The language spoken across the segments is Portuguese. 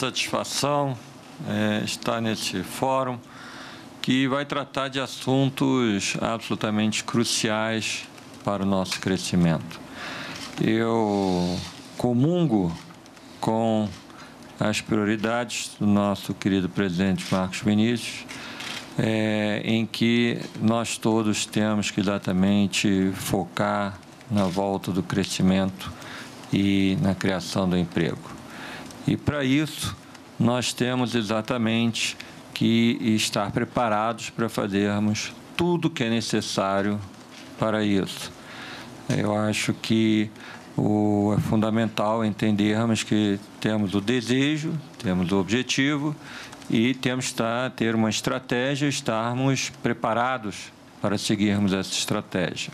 satisfação é, estar nesse fórum que vai tratar de assuntos absolutamente cruciais para o nosso crescimento. Eu comungo com as prioridades do nosso querido presidente Marcos Vinícius, é, em que nós todos temos que exatamente focar na volta do crescimento e na criação do emprego. E para isso, nós temos exatamente que estar preparados para fazermos tudo que é necessário para isso. Eu acho que o, é fundamental entendermos que temos o desejo, temos o objetivo e temos que estar, ter uma estratégia, estarmos preparados para seguirmos essa estratégia.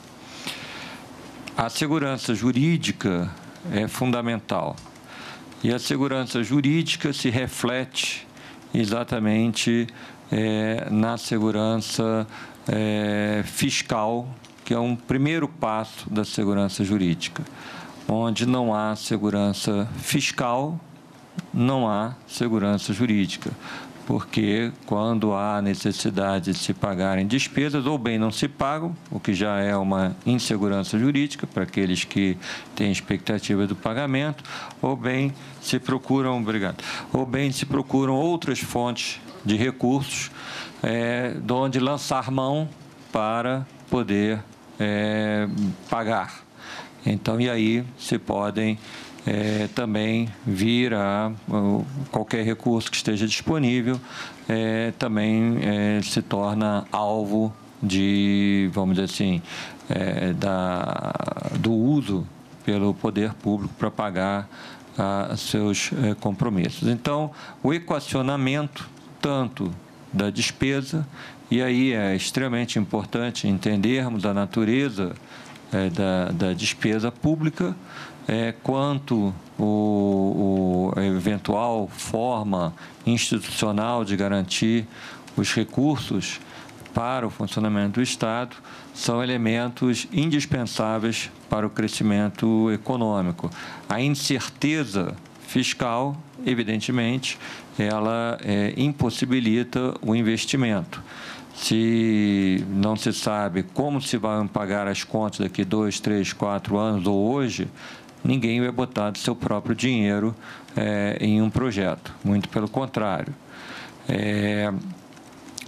A segurança jurídica é fundamental. E a segurança jurídica se reflete exatamente é, na segurança é, fiscal, que é um primeiro passo da segurança jurídica. Onde não há segurança fiscal, não há segurança jurídica porque quando há necessidade de se pagarem despesas, ou bem não se pagam, o que já é uma insegurança jurídica para aqueles que têm expectativa do pagamento, ou bem se procuram, obrigado, ou bem se procuram outras fontes de recursos é, de onde lançar mão para poder é, pagar. Então, e aí se podem é, também vir a, qualquer recurso que esteja disponível, é, também é, se torna alvo de, vamos dizer assim, é, da, do uso pelo poder público para pagar a, seus é, compromissos. Então, o equacionamento, tanto da despesa, e aí é extremamente importante entendermos a natureza é, da, da despesa pública, é, quanto o, o, eventual forma institucional de garantir os recursos para o funcionamento do Estado são elementos indispensáveis para o crescimento econômico. A incerteza fiscal, evidentemente, ela é, impossibilita o investimento. Se não se sabe como se vão pagar as contas daqui dois, três, quatro anos ou hoje, ninguém vai botar do seu próprio dinheiro é, em um projeto, muito pelo contrário. É,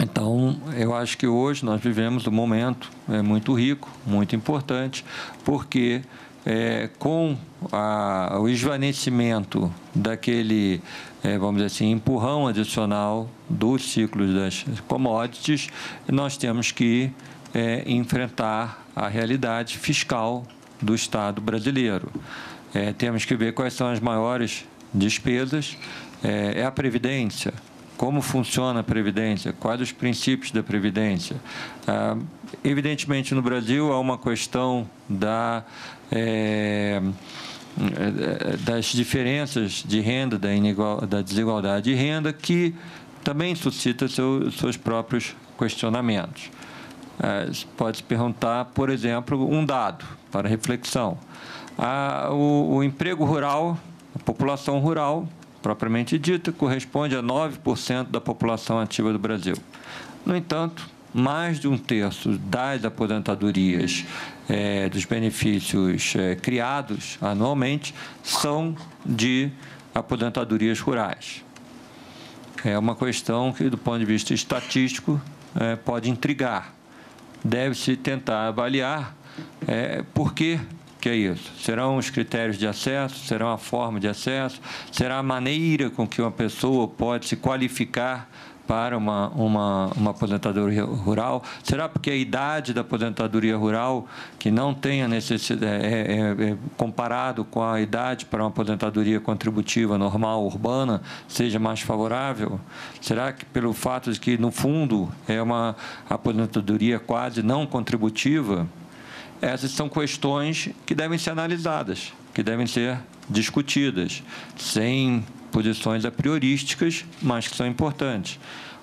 então, eu acho que hoje nós vivemos um momento é, muito rico, muito importante, porque é, com a, o esvanecimento daquele, é, vamos dizer assim, empurrão adicional dos ciclos das commodities, nós temos que é, enfrentar a realidade fiscal do Estado brasileiro. É, temos que ver quais são as maiores despesas. É, é, a Previdência. Como funciona a Previdência? Quais os princípios da Previdência? Ah, evidentemente, no Brasil, há uma questão da, é, das diferenças de renda, da, da desigualdade de renda, que também suscita seu, seus próprios questionamentos. É, pode se perguntar, por exemplo, um dado para reflexão. O, o emprego rural, a população rural, propriamente dita, corresponde a 9% da população ativa do Brasil. No entanto, mais de um terço das aposentadorias, é, dos benefícios é, criados anualmente, são de aposentadorias rurais. É uma questão que, do ponto de vista estatístico, é, pode intrigar deve-se tentar avaliar por que, que é isso. Serão os critérios de acesso, serão a forma de acesso, será a maneira com que uma pessoa pode se qualificar para uma, uma, uma aposentadoria rural? Será porque a idade da aposentadoria rural, que não tem a necessidade, é, é, é, comparado com a idade para uma aposentadoria contributiva normal urbana, seja mais favorável? Será que pelo fato de que, no fundo, é uma aposentadoria quase não contributiva? Essas são questões que devem ser analisadas, que devem ser discutidas, sem posições a priorísticas, mas que são importantes.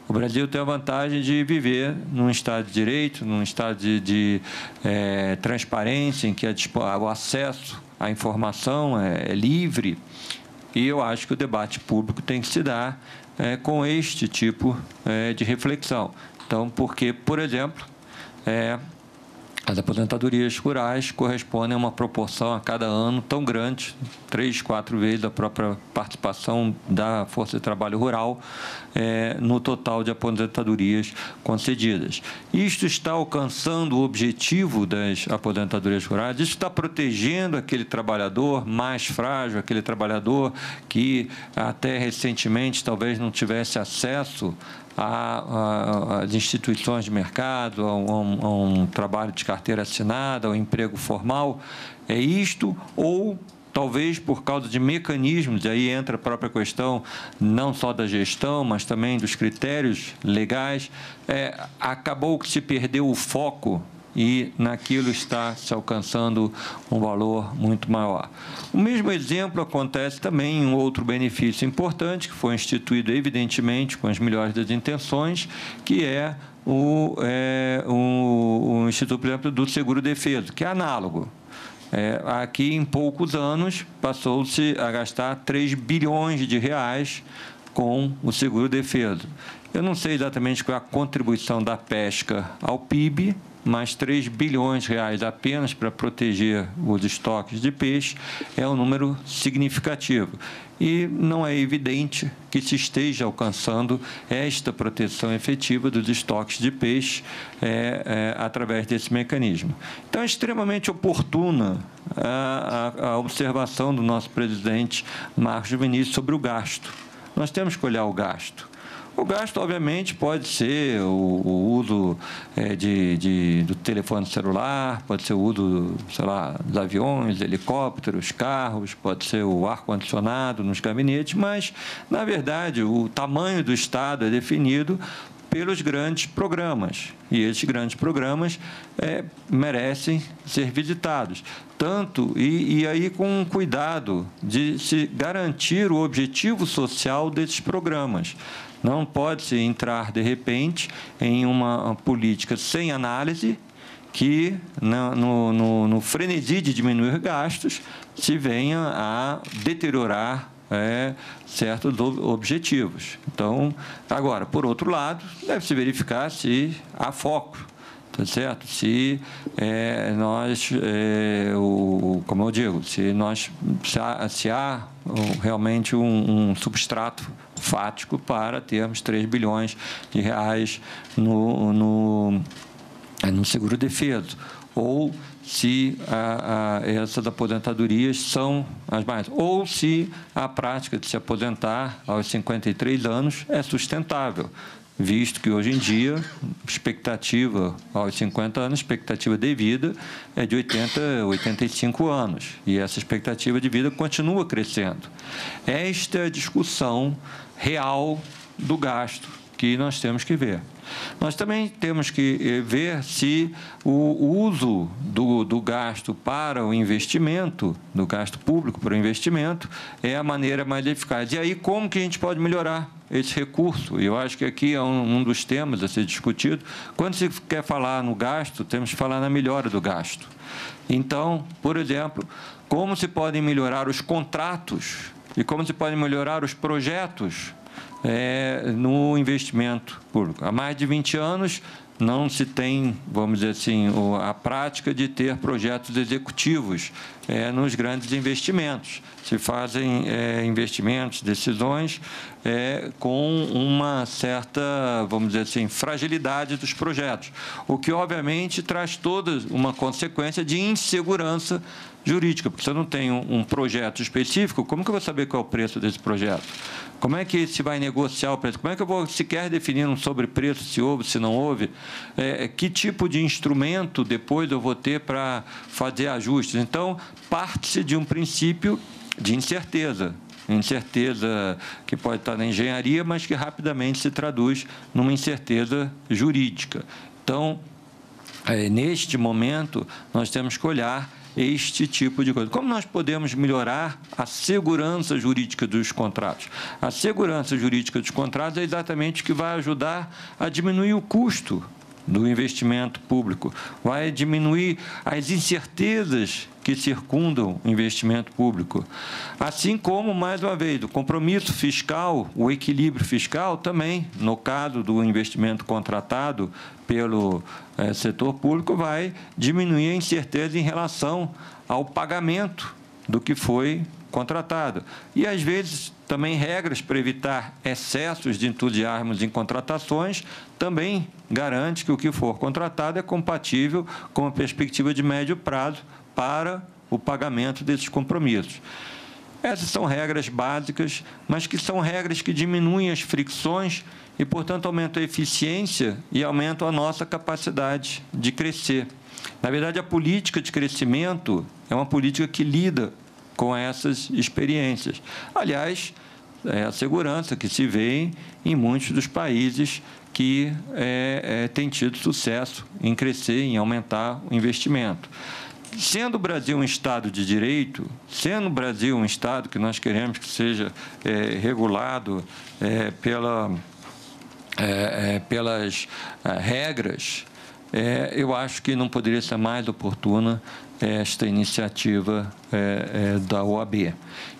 O Brasil tem a vantagem de viver num Estado de Direito, num Estado de, de é, transparência, em que o acesso à informação é, é livre. E eu acho que o debate público tem que se dar é, com este tipo é, de reflexão. Então, porque, por exemplo, é, as aposentadorias rurais correspondem a uma proporção a cada ano tão grande, três, quatro vezes a própria participação da força de trabalho rural é, no total de aposentadorias concedidas. Isto está alcançando o objetivo das aposentadorias rurais, isso está protegendo aquele trabalhador mais frágil, aquele trabalhador que até recentemente talvez não tivesse acesso às instituições de mercado, a um, a um trabalho de carteira assinada, ao emprego formal. É isto ou talvez por causa de mecanismos, aí entra a própria questão não só da gestão, mas também dos critérios legais, é, acabou que se perdeu o foco e naquilo está se alcançando um valor muito maior. O mesmo exemplo acontece também em um outro benefício importante, que foi instituído, evidentemente, com as melhores das intenções, que é o, é, o, o Instituto, por exemplo, do Seguro Defeso, que é análogo. É, aqui, em poucos anos, passou-se a gastar 3 bilhões de reais com o seguro defeso. Eu não sei exatamente qual é a contribuição da pesca ao PIB, mas 3 bilhões de reais apenas para proteger os estoques de peixe é um número significativo. E não é evidente que se esteja alcançando esta proteção efetiva dos estoques de peixe é, é, através desse mecanismo. Então, é extremamente oportuna a, a, a observação do nosso presidente Marcos Vinícius sobre o gasto. Nós temos que olhar o gasto. O gasto, obviamente, pode ser o, o uso é, de, de, do telefone celular, pode ser o uso, sei lá, dos aviões, helicópteros, carros, pode ser o ar-condicionado nos gabinetes, mas, na verdade, o tamanho do Estado é definido pelos grandes programas. E esses grandes programas é, merecem ser visitados. Tanto, e, e aí com cuidado de se garantir o objetivo social desses programas. Não pode-se entrar, de repente, em uma política sem análise que, no, no, no frenesi de diminuir gastos, se venha a deteriorar é, certos objetivos. Então, agora, por outro lado, deve-se verificar se há foco tá certo? Se é, nós, é, o, como eu digo, se nós se há, se há realmente um, um, substrato fático para termos 3 bilhões de reais no, no, no seguro defeso, ou se a, a, essas aposentadorias são as mais, ou se a prática de se aposentar aos 53 anos é sustentável visto que hoje em dia, expectativa aos 50 anos, expectativa de vida é de 80, 85 anos, e essa expectativa de vida continua crescendo. Esta é a discussão real do gasto que nós temos que ver. Nós também temos que eh, ver se o uso do, do gasto para o investimento, do gasto público para o investimento, é a maneira mais eficaz. E aí, como que a gente pode melhorar esse recurso? E eu acho que aqui é um, um dos temas a ser discutido. Quando se quer falar no gasto, temos que falar na melhora do gasto. Então, por exemplo, como se podem melhorar os contratos e como se podem melhorar os projetos é, no investimento público. Há mais de 20 anos não se tem, vamos dizer assim, a prática de ter projetos executivos é, nos grandes investimentos. Se fazem é, investimentos, decisões é, com uma certa, vamos dizer assim, fragilidade dos projetos, o que obviamente traz toda uma consequência de insegurança jurídica, porque eu não tenho um projeto específico, como que eu vou saber qual é o preço desse projeto? Como é que se vai negociar o preço? Como é que eu vou sequer definir um sobrepreço, se houve, se não houve? É, que tipo de instrumento depois eu vou ter para fazer ajustes? Então, parte-se de um princípio de incerteza, incerteza que pode estar na engenharia, mas que rapidamente se traduz numa incerteza jurídica. Então, é, neste momento, nós temos que olhar este tipo de coisa. Como nós podemos melhorar a segurança jurídica dos contratos? A segurança jurídica dos contratos é exatamente o que vai ajudar a diminuir o custo do investimento público, vai diminuir as incertezas que circundam o investimento público. Assim como, mais uma vez, o compromisso fiscal, o equilíbrio fiscal também, no caso do investimento contratado pelo é, setor público, vai diminuir a incerteza em relação ao pagamento do que foi contratado. E, às vezes, também regras para evitar excessos de entusiasmos em contratações também garante que o que for contratado é compatível com a perspectiva de médio prazo para o pagamento desses compromissos. Essas são regras básicas, mas que são regras que diminuem as fricções e, portanto, aumentam a eficiência e aumentam a nossa capacidade de crescer. Na verdade, a política de crescimento é uma política que lida com essas experiências. Aliás, é a segurança que se vê em muitos dos países que é, é, têm tido sucesso em crescer, em aumentar o investimento. Sendo o Brasil um Estado de direito, sendo o Brasil um Estado que nós queremos que seja é, regulado é, pela, é, é, pelas regras, eu acho que não poderia ser mais oportuna esta iniciativa é, é, da OAB.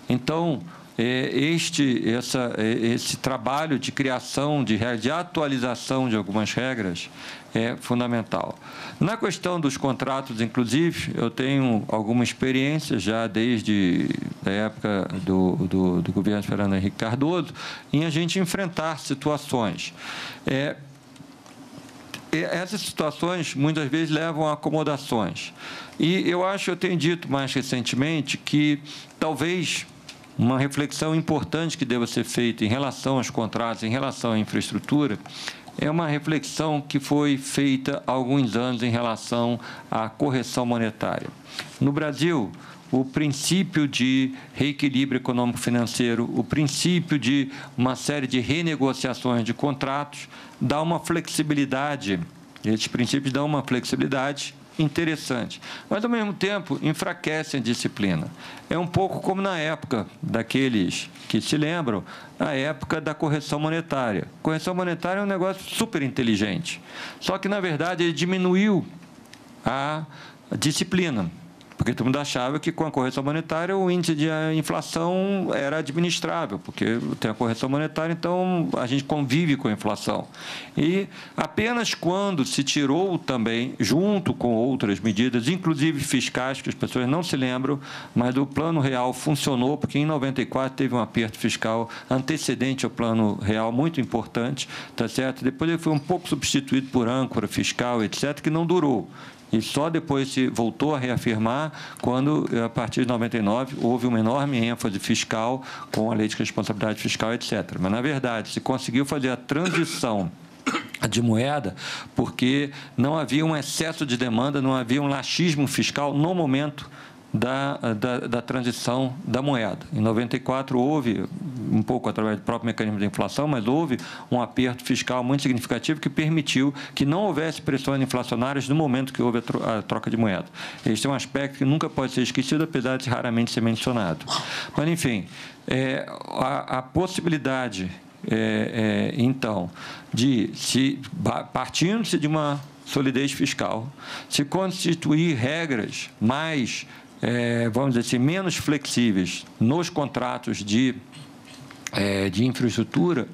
Então, é, este, essa, esse trabalho de criação, de, de atualização de algumas regras é fundamental. Na questão dos contratos, inclusive, eu tenho alguma experiência já desde a época do, do, do governo Fernando Henrique Cardoso em a gente enfrentar situações. É, essas situações muitas vezes levam a acomodações. E eu acho, eu tenho dito mais recentemente, que talvez uma reflexão importante que deva ser feita em relação aos contratos, em relação à infraestrutura, é uma reflexão que foi feita há alguns anos em relação à correção monetária. No Brasil, o princípio de reequilíbrio econômico-financeiro, o princípio de uma série de renegociações de contratos, dá uma flexibilidade, esses princípios dão uma flexibilidade interessante, mas ao mesmo tempo enfraquecem a disciplina. É um pouco como na época daqueles que se lembram, a época da correção monetária. Correção monetária é um negócio super inteligente, só que na verdade ele diminuiu a disciplina. Porque todo mundo achava que com a correção monetária o índice de inflação era administrável, porque tem a correção monetária, então a gente convive com a inflação. E apenas quando se tirou também, junto com outras medidas, inclusive fiscais, que as pessoas não se lembram, mas o plano real funcionou, porque em 94 teve um aperto fiscal antecedente ao plano real muito importante, tá certo? Depois ele foi um pouco substituído por âncora fiscal, etc., que não durou. E só depois se voltou a reafirmar quando, a partir de 99, houve uma enorme ênfase fiscal com a lei de responsabilidade fiscal, etc. Mas, na verdade, se conseguiu fazer a transição de moeda, porque não havia um excesso de demanda, não havia um laxismo fiscal no momento da, da, da, transição da moeda. Em 94 houve, um pouco através do próprio mecanismo de inflação, mas houve um aperto fiscal muito significativo que permitiu que não houvesse pressões inflacionárias no momento que houve a troca de moeda. Este é um aspecto que nunca pode ser esquecido, apesar de raramente ser mencionado. Mas, enfim, é, a, a possibilidade, é, é, então, de se partindo-se de uma solidez fiscal, se constituir regras mais é, vamos dizer assim, menos flexíveis nos contratos de, é, de infraestrutura,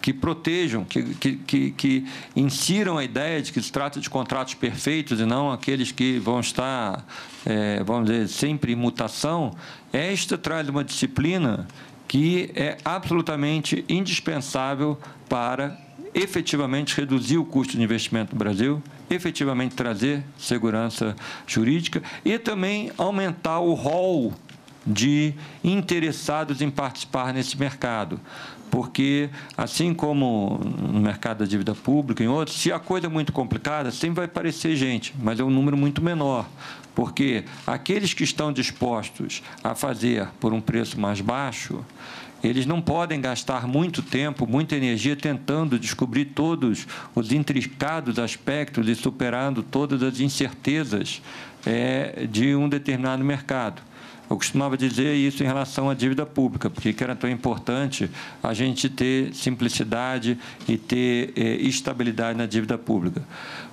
que protejam, que, que, que, que, insiram a ideia de que se trata de contratos perfeitos e não aqueles que vão estar, é, vamos dizer, sempre em mutação, esta traz uma disciplina que é absolutamente indispensável para efetivamente reduzir o custo de investimento no Brasil, efetivamente trazer segurança jurídica e também aumentar o rol de interessados em participar nesse mercado. Porque, assim como no mercado da dívida pública em outros, se a coisa é muito complicada, sempre vai aparecer gente, mas é um número muito menor. Porque aqueles que estão dispostos a fazer por um preço mais baixo, eles não podem gastar muito tempo, muita energia tentando descobrir todos os intricados aspectos e superando todas as incertezas é, de um determinado mercado. Eu costumava dizer isso em relação à dívida pública, porque era tão importante a gente ter simplicidade e ter é, estabilidade na dívida pública.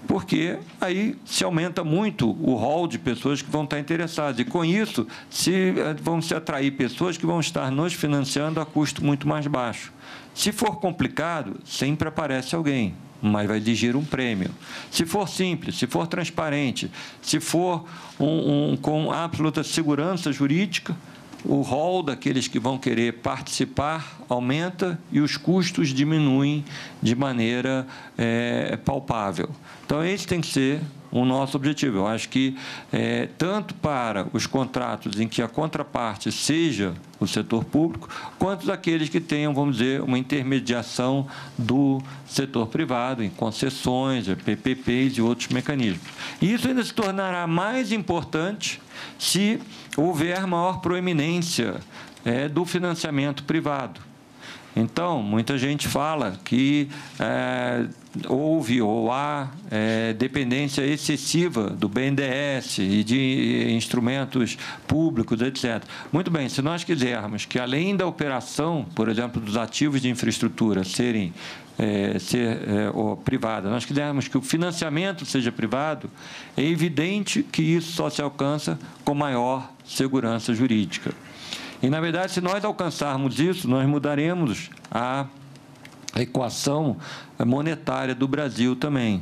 Porque aí se aumenta muito o rol de pessoas que vão estar interessadas. E, com isso, se, eh, vão se atrair pessoas que vão estar nos financiando a custo muito mais baixo. Se for complicado, sempre aparece alguém, mas vai exigir um prêmio. Se for simples, se for transparente, se for um, um, com absoluta segurança jurídica, o rol daqueles que vão querer participar aumenta e os custos diminuem de maneira é, palpável. Então, esse tem que ser o nosso objetivo. Eu acho que, é, tanto para os contratos em que a contraparte seja o setor público, quanto daqueles que tenham, vamos dizer, uma intermediação do setor privado, em concessões, PPPs e outros mecanismos. E isso ainda se tornará mais importante se houver maior proeminência é, do financiamento privado. Então, muita gente fala que é, houve ou há é, dependência excessiva do BNDES e de instrumentos públicos, etc. Muito bem, se nós quisermos que, além da operação, por exemplo, dos ativos de infraestrutura serem é, ser é, privada, nós quisermos que o financiamento seja privado, é evidente que isso só se alcança com maior segurança jurídica. E, na verdade, se nós alcançarmos isso, nós mudaremos a equação monetária do Brasil também.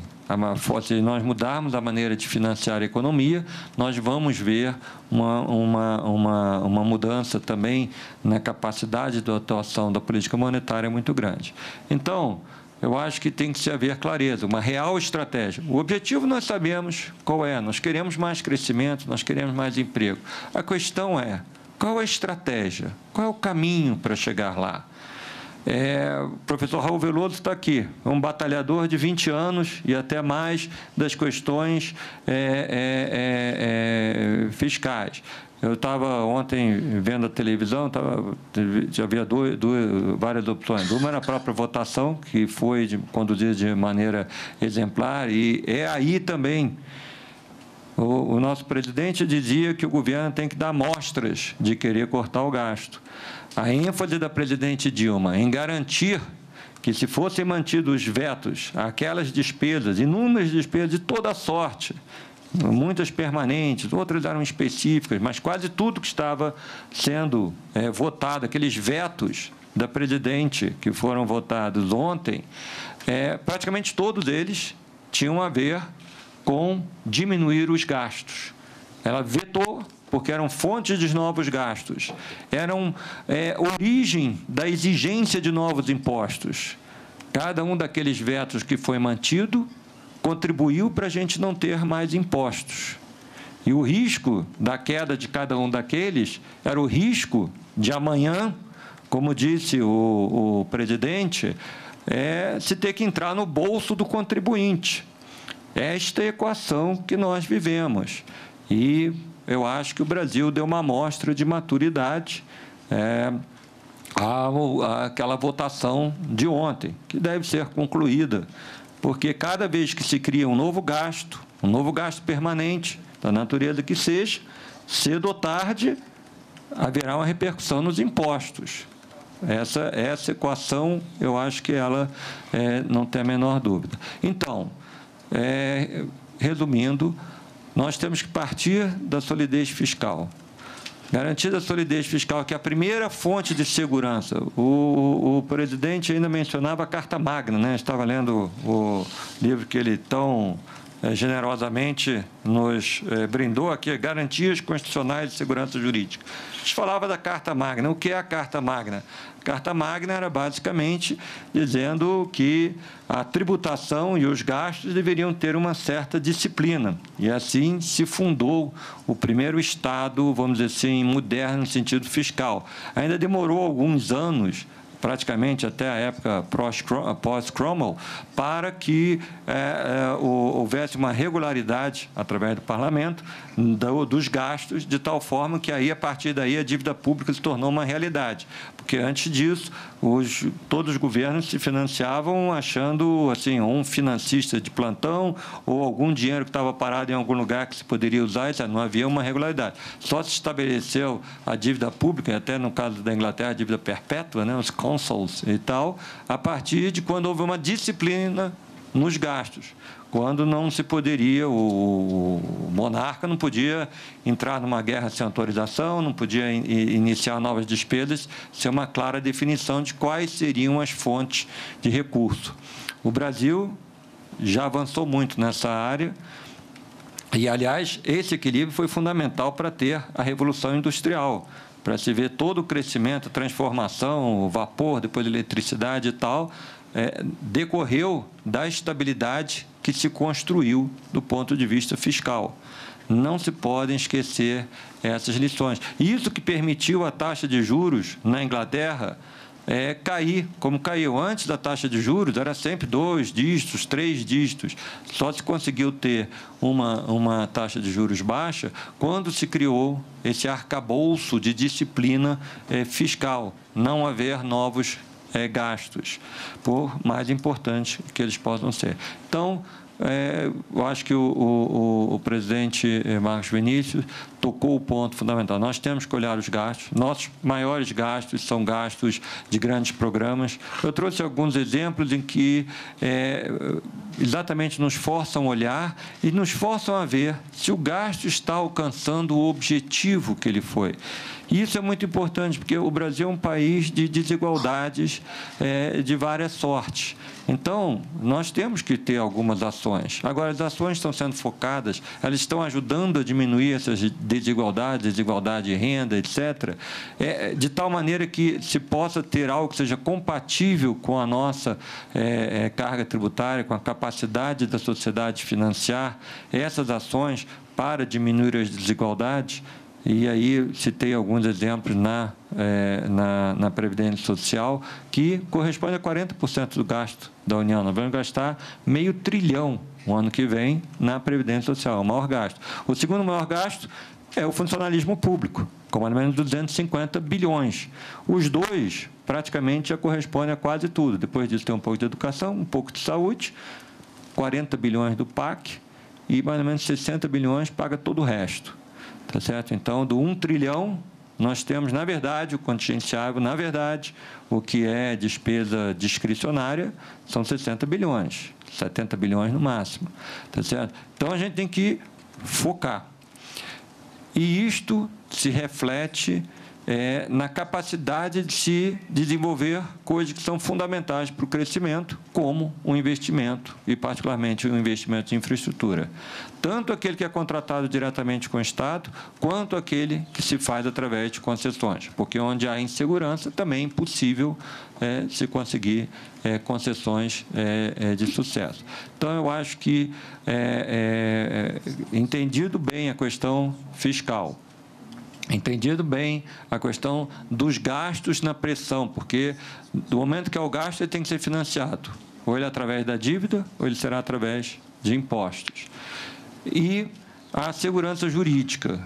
Se nós mudarmos a maneira de financiar a economia, nós vamos ver uma, uma, uma, uma mudança também na capacidade de atuação da política monetária muito grande. Então, eu acho que tem que se haver clareza, uma real estratégia. O objetivo nós sabemos qual é, nós queremos mais crescimento, nós queremos mais emprego. A questão é, qual a estratégia? Qual é o caminho para chegar lá? É, o professor Raul Veloso está aqui, é um batalhador de 20 anos e até mais das questões é, é, é, fiscais. Eu estava ontem vendo a televisão, tava, já havia duas, duas, várias opções. Uma era a própria votação, que foi de, conduzida de maneira exemplar, e é aí também. O, o nosso presidente dizia que o governo tem que dar mostras de querer cortar o gasto. A ênfase da presidente Dilma em garantir que, se fossem mantidos os vetos aquelas despesas, inúmeras despesas de toda sorte, muitas permanentes, outras eram específicas, mas quase tudo que estava sendo é, votado, aqueles vetos da presidente que foram votados ontem, é, praticamente todos eles tinham a ver com diminuir os gastos. Ela vetou porque eram fontes de novos gastos, eram é, origem da exigência de novos impostos. Cada um daqueles vetos que foi mantido contribuiu para a gente não ter mais impostos. E o risco da queda de cada um daqueles era o risco de amanhã, como disse o, o presidente, é, se ter que entrar no bolso do contribuinte. Esta equação que nós vivemos. E eu acho que o Brasil deu uma amostra de maturidade é, à, àquela votação de ontem, que deve ser concluída, porque cada vez que se cria um novo gasto, um novo gasto permanente, da natureza que seja, cedo ou tarde haverá uma repercussão nos impostos. Essa, essa equação, eu acho que ela é, não tem a menor dúvida. Então, é, resumindo, nós temos que partir da solidez fiscal. Garantida a solidez fiscal, que é a primeira fonte de segurança. O, o, presidente ainda mencionava a Carta Magna, né? Estava lendo o livro que ele tão generosamente nos é, brindou aqui, Garantias Constitucionais de Segurança Jurídica. A gente falava da Carta Magna. O que é a Carta Magna? Carta Magna era basicamente dizendo que a tributação e os gastos deveriam ter uma certa disciplina. E assim se fundou o primeiro Estado, vamos dizer assim, moderno no sentido fiscal. Ainda demorou alguns anos praticamente até a época pós-Cromwell, para que é, é, houvesse uma regularidade, através do parlamento, do, dos gastos, de tal forma que aí, a partir daí, a dívida pública se tornou uma realidade. Porque antes disso, os, todos os governos se financiavam achando assim, um financista de plantão ou algum dinheiro que estava parado em algum lugar que se poderia usar, não havia uma regularidade. Só se estabeleceu a dívida pública, até no caso da Inglaterra, a dívida perpétua, né, os consuls e tal, a partir de quando houve uma disciplina nos gastos. Quando não se poderia, o, monarca não podia entrar numa guerra sem autorização, não podia iniciar novas despesas, sem uma clara definição de quais seriam as fontes de recurso. O Brasil já avançou muito nessa área. E, aliás, esse equilíbrio foi fundamental para ter a Revolução Industrial, para se ver todo o crescimento, transformação, o vapor, depois eletricidade e tal, é, decorreu da estabilidade que se construiu do ponto de vista fiscal. Não se podem esquecer essas lições. Isso que permitiu a taxa de juros na Inglaterra é, cair, como caiu antes da taxa de juros, era sempre dois dígitos, três dígitos. Só se conseguiu ter uma, uma taxa de juros baixa quando se criou esse arcabouço de disciplina é, fiscal, não haver novos é, gastos, por mais importantes que eles possam ser. Então, é, eu acho que o, o, o, presidente eh, Marcos Vinícius tocou o ponto fundamental. Nós temos que olhar os gastos. Nossos maiores gastos são gastos de grandes programas. Eu trouxe alguns exemplos em que é, exatamente nos forçam a olhar e nos forçam a ver se o gasto está alcançando o objetivo que ele foi. E isso é muito importante, porque o Brasil é um país de desigualdades é, de várias sortes. Então, nós temos que ter algumas ações. Agora, as ações estão sendo focadas, elas estão ajudando a diminuir essas desigualdades, desigualdade de renda, etc., é, de tal maneira que se possa ter algo que seja compatível com a nossa é, é carga tributária, com a capacidade da sociedade financiar essas ações para diminuir as desigualdades. E aí citei alguns exemplos na, é, na, na, Previdência Social, que corresponde a 40% do gasto da União. Nós vamos gastar meio trilhão o ano que vem na Previdência Social, é o maior gasto. O segundo maior gasto é o funcionalismo público, com mais ou menos 250 bilhões. Os dois praticamente já correspondem a quase tudo. Depois disso tem um pouco de educação, um pouco de saúde, 40 bilhões do PAC e mais ou menos 60 bilhões paga todo o resto. Tá certo? Então, do 1 trilhão, nós temos, na verdade, o contingenciável, na verdade, o que é despesa discricionária, são 60 bilhões, 70 bilhões no máximo. Tá certo? Então, a gente tem que focar. E isto se reflete é, na capacidade de se desenvolver coisas que são fundamentais para o crescimento, como o investimento, e particularmente o investimento em infraestrutura. Tanto aquele que é contratado diretamente com o Estado, quanto aquele que se faz através de concessões, porque onde há insegurança também é impossível é, se conseguir é, concessões é, é de sucesso. Então, eu acho que, é, é, entendido bem a questão fiscal, entendido bem a questão dos gastos na pressão, porque do momento que é o gasto, ele tem que ser financiado, ou ele é através da dívida, ou ele será através de impostos. E a segurança jurídica,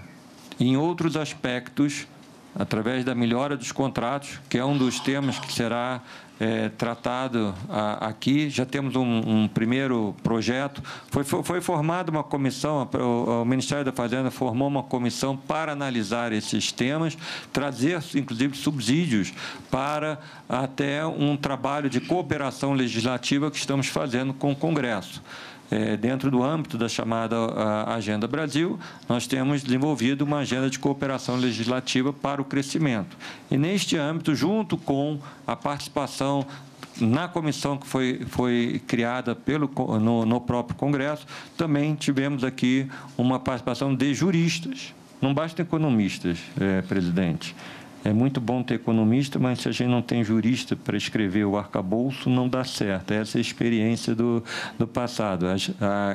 em outros aspectos, através da melhora dos contratos, que é um dos temas que será é, tratado a, aqui. Já temos um, um primeiro projeto. Foi, foi, foi, formada uma comissão, o, o, Ministério da Fazenda formou uma comissão para analisar esses temas, trazer, inclusive, subsídios para até um trabalho de cooperação legislativa que estamos fazendo com o Congresso é, dentro do âmbito da chamada Agenda Brasil, nós temos desenvolvido uma agenda de cooperação legislativa para o crescimento. E neste âmbito, junto com a participação na comissão que foi, foi criada pelo, no, no próprio Congresso, também tivemos aqui uma participação de juristas. Não basta economistas, é, presidente. É muito bom ter economista, mas se a gente não tem jurista para escrever o arcabouço, não dá certo. Essa é a experiência do, do passado.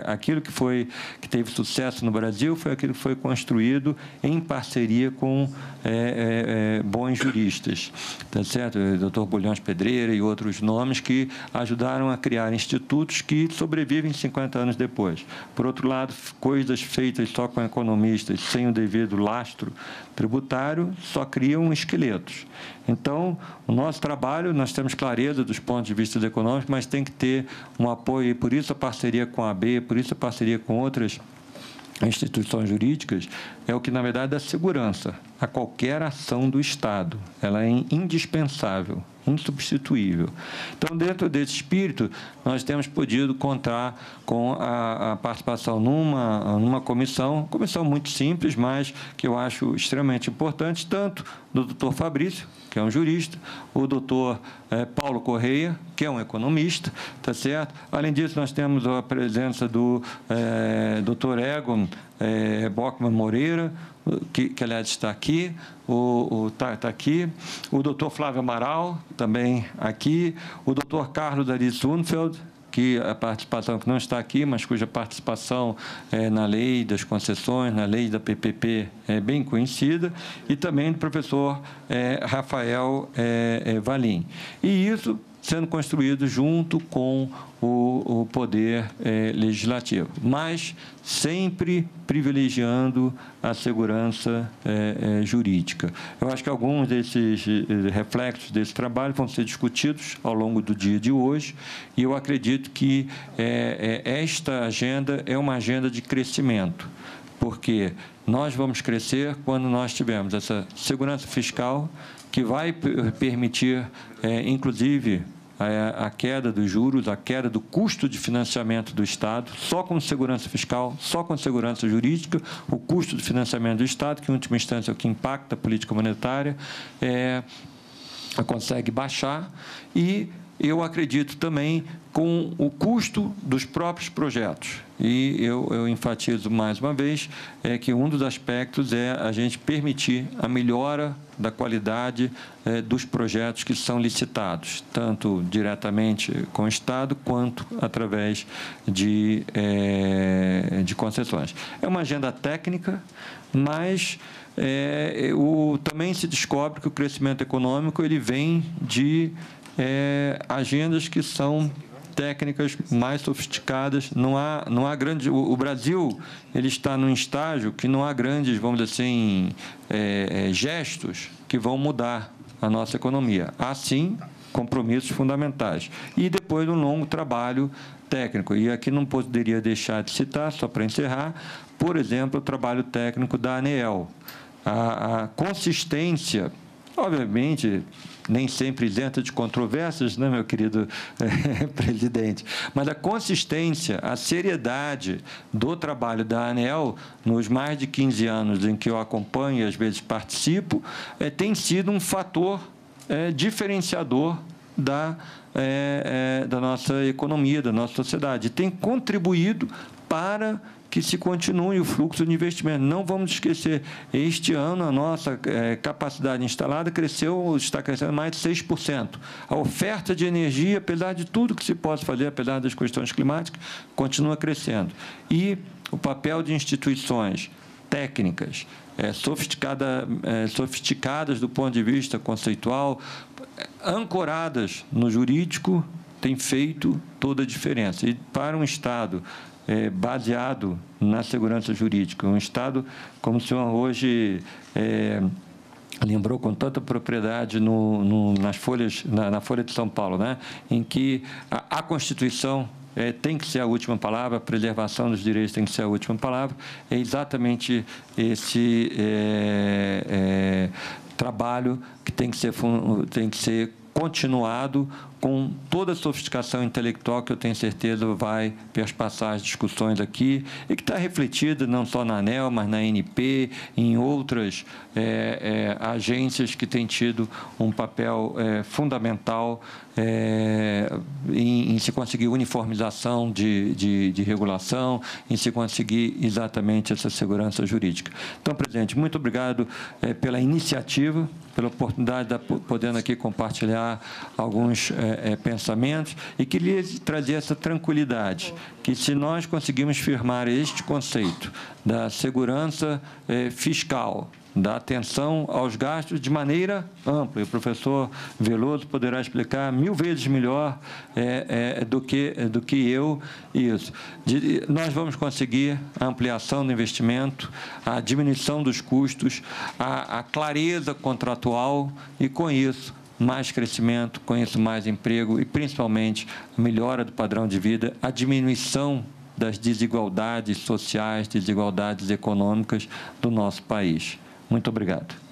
Aquilo que, foi, que teve sucesso no Brasil foi aquilo que foi construído em parceria com é, é, é, bons juristas. Tá certo? O doutor Bulhões Pedreira e outros nomes que ajudaram a criar institutos que sobrevivem 50 anos depois. Por outro lado, coisas feitas só com economistas, sem o devido lastro tributário, só criam esqueletos. Então, o nosso trabalho, nós temos clareza dos pontos de vista econômicos, mas tem que ter um apoio, e por isso a parceria com a AB, por isso a parceria com outras instituições jurídicas, é o que, na verdade, dá segurança a qualquer ação do Estado. Ela é indispensável. Insubstituível. Então, dentro desse espírito, nós temos podido contar com a, a participação numa, numa comissão, comissão muito simples, mas que eu acho extremamente importante, tanto do doutor Fabrício, que é um jurista, o doutor eh, Paulo Correia, que é um economista, tá certo? Além disso, nós temos a presença do eh, doutor Egon eh, Bockman Moreira, que, que aliás está aqui, o está tá aqui, o doutor Flávio Amaral, também aqui, o doutor Carlos Aris Unfeld, que a participação que não está aqui, mas cuja participação é, na lei das concessões, na lei da PPP é bem conhecida, e também do professor é, Rafael é, é, Valim. E isso sendo construído junto com o, o poder é, legislativo, mas sempre privilegiando a segurança é, é, jurídica. Eu acho que alguns desses reflexos desse trabalho vão ser discutidos ao longo do dia de hoje, e eu acredito que esta agenda é uma agenda de crescimento, porque nós vamos crescer quando nós tivermos essa segurança fiscal que vai permitir, inclusive, a, queda dos juros, a queda do custo de financiamento do Estado, só com segurança fiscal, só com segurança jurídica, o custo de financiamento do Estado, que em última instância é o que impacta a política monetária, é, consegue baixar e eu acredito também com o custo dos próprios projetos. E eu, eu, enfatizo mais uma vez é que um dos aspectos é a gente permitir a melhora da qualidade é, dos projetos que são licitados, tanto diretamente com o Estado quanto através de, é, de concessões. É uma agenda técnica, mas é, o, também se descobre que o crescimento econômico ele vem de é, agendas que são técnicas mais sofisticadas. Não há, não há grande. O, o, Brasil ele está num estágio que não há grandes, vamos dizer assim, é, é, gestos que vão mudar a nossa economia. Há sim compromissos fundamentais e depois um longo trabalho técnico. E aqui não poderia deixar de citar, só para encerrar, por exemplo, o trabalho técnico da ANEEL. A, a consistência, obviamente, nem sempre isenta de controvérsias, né, meu querido é, presidente? Mas a consistência, a seriedade do trabalho da ANEL, nos mais de 15 anos em que eu acompanho e às vezes participo, é, tem sido um fator é, diferenciador da, é, é, da nossa economia, da nossa sociedade. Tem contribuído para que se continue o fluxo de investimento. Não vamos esquecer, este ano a nossa é, capacidade instalada cresceu, está crescendo mais de 6%. A oferta de energia, apesar de tudo que se possa fazer, apesar das questões climáticas, continua crescendo. E o papel de instituições técnicas, é, sofisticada, é, sofisticadas do ponto de vista conceitual, ancoradas no jurídico, tem feito toda a diferença. E para um Estado é, baseado na segurança jurídica. Um Estado, como o senhor hoje é, lembrou com tanta propriedade no, no, nas folhas, na, na, Folha de São Paulo, né? em que a, a Constituição é, tem que ser a última palavra, a preservação dos direitos tem que ser a última palavra, é exatamente esse é, é, trabalho que tem que ser, tem que ser continuado com toda a sofisticação intelectual que eu tenho certeza vai perspassar as discussões aqui e que está refletida não só na ANEL, mas na NP, em outras é, é, agências que têm tido um papel é, fundamental é, em, em, se conseguir uniformização de, de, de, regulação, em se conseguir exatamente essa segurança jurídica. Então, presidente, muito obrigado é, pela iniciativa, pela oportunidade de podendo aqui compartilhar alguns é, é, pensamentos e queria trazer essa tranquilidade, que se nós conseguirmos firmar este conceito da segurança é, fiscal, da atenção aos gastos de maneira ampla. E o professor Veloso poderá explicar mil vezes melhor é, é, do, que, do que eu isso. De, nós vamos conseguir a ampliação do investimento, a diminuição dos custos, a, a clareza contratual e, com isso, mais crescimento, isso mais emprego e, principalmente, a melhora do padrão de vida, a diminuição das desigualdades sociais, desigualdades econômicas do nosso país. Muito obrigado.